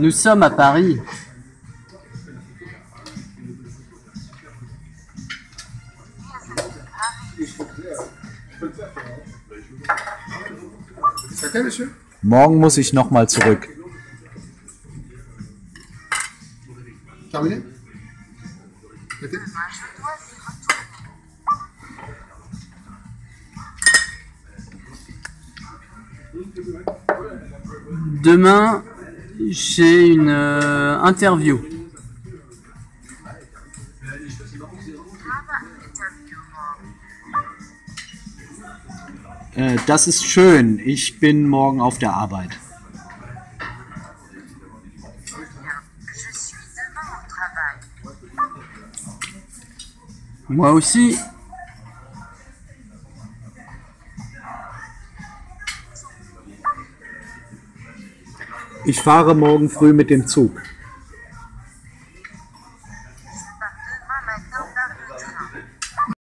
Nous sommes à Paris. Morgen muss ich nochmal zurück. Terminé? Demain, j'ai une euh, interview. Äh, das ist schön. Ich bin morgen auf der Arbeit. Moi aussi. Ich fahre morgen früh mit dem Zug.